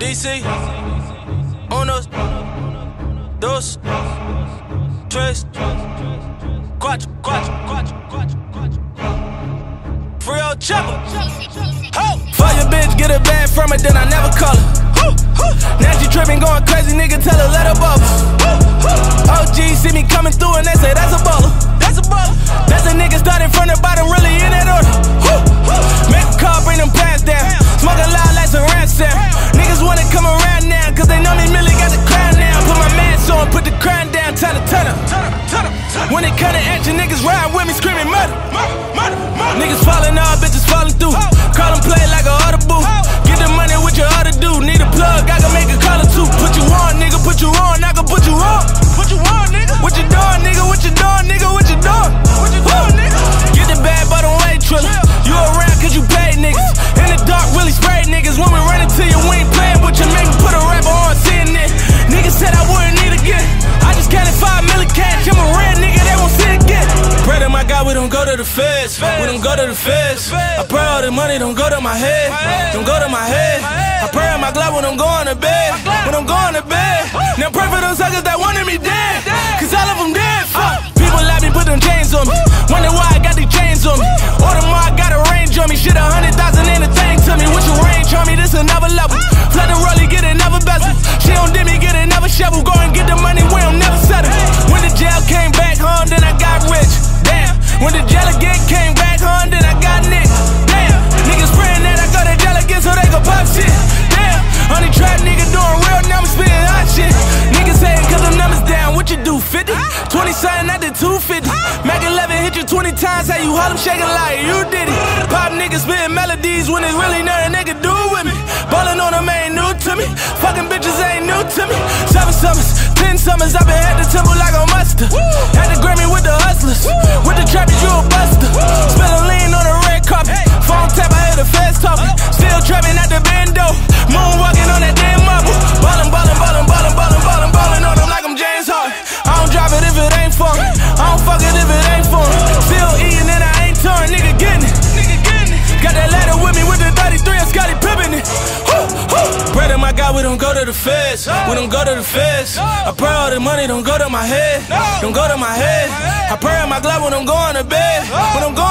DC, unos, dos, tres, cuatro, cuatro, cuatro, cuatro, cuatro. Frio Chipper, ho! Fuck your bitch, get her bag from it, then I never call her. Now she tripping, going crazy, nigga, tell her let her bubble. Niggas falling, all bitches falling through. to the feds. We don't go to the feds. I pray all the money don't go to my head. Don't go to my head. I pray on my Glock when I'm going to bed. When I'm going to bed. Now pray for those suckers that wanted me dead. Cause all of them dead. Fuck. I'm shaking like you did it. Pop niggas spitting melodies when it's really nothing they can do with me. Ballin' on them ain't new to me. Fucking bitches ain't new to me. Seven summers, ten summers, I've been at the temple like a mustard. Had the Grammy with the hustlers. With the trappers, you my God, we don't go to the feds. We don't go to the feds. I pray all the money don't go to my head. Don't go to my head. I pray on my Glock when I'm going to bed. When I'm going